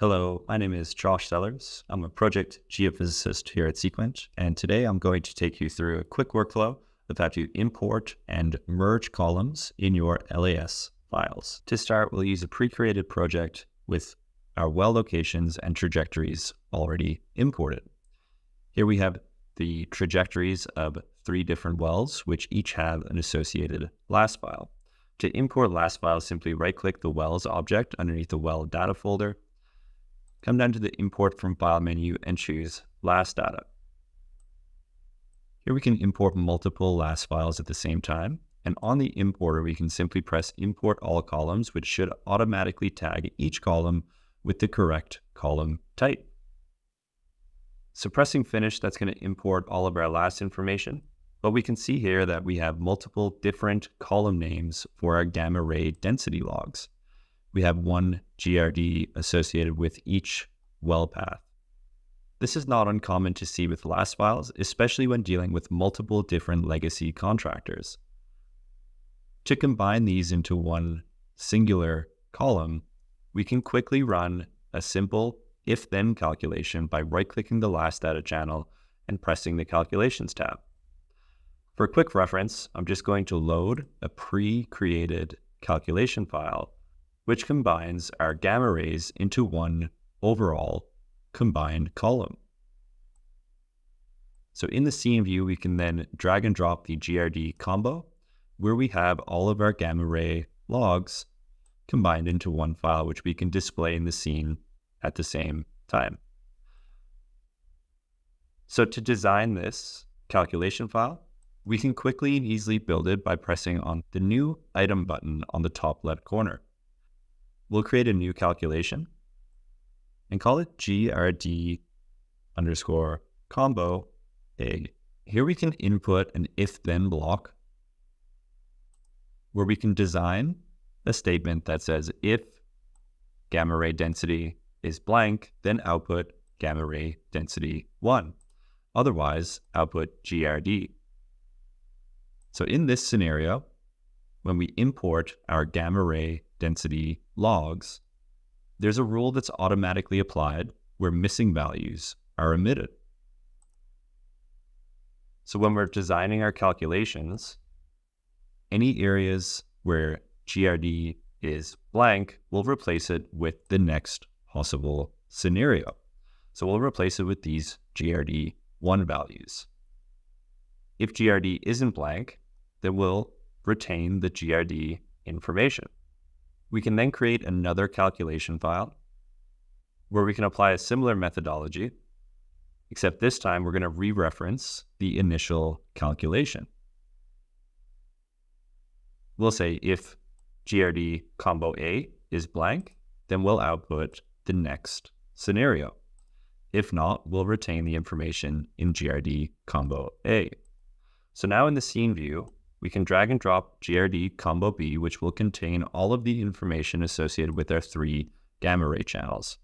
Hello, my name is Josh Sellers. I'm a project geophysicist here at Seequent, and today I'm going to take you through a quick workflow of how to import and merge columns in your LAS files. To start, we'll use a pre-created project with our well locations and trajectories already imported. Here we have the trajectories of three different wells, which each have an associated LAS file. To import LAS files, simply right-click the wells object underneath the well data folder come down to the Import from File menu and choose LAS Data. Here we can import multiple LAS files at the same time. And on the importer, we can simply press Import All Columns, which should automatically tag each column with the correct column type. So pressing Finish, that's going to import all of our LAS information. But we can see here that we have multiple different column names for our gamma ray density logs we have one GRD associated with each well path. This is not uncommon to see with LAS files, especially when dealing with multiple different legacy contractors. To combine these into one singular column, we can quickly run a simple if-then calculation by right-clicking the LAS data channel and pressing the Calculations tab. For quick reference, I'm just going to load a pre-created calculation file which combines our gamma rays into one overall combined column. So in the scene view, we can then drag and drop the GRD combo where we have all of our gamma ray logs combined into one file, which we can display in the scene at the same time. So to design this calculation file, we can quickly and easily build it by pressing on the new item button on the top left corner we'll create a new calculation and call it GRD underscore combo A. Here we can input an if then block where we can design a statement that says if gamma ray density is blank, then output gamma ray density 1. Otherwise, output GRD. So in this scenario, when we import our gamma ray density logs, there's a rule that's automatically applied where missing values are omitted. So when we're designing our calculations, any areas where GRD is blank, we'll replace it with the next possible scenario. So we'll replace it with these GRD1 values. If GRD isn't blank, then we'll retain the GRD information. We can then create another calculation file where we can apply a similar methodology, except this time we're going to re-reference the initial calculation. We'll say if GRD combo A is blank, then we'll output the next scenario. If not, we'll retain the information in GRD combo A. So now in the scene view, we can drag and drop GRD combo B, which will contain all of the information associated with our three gamma ray channels.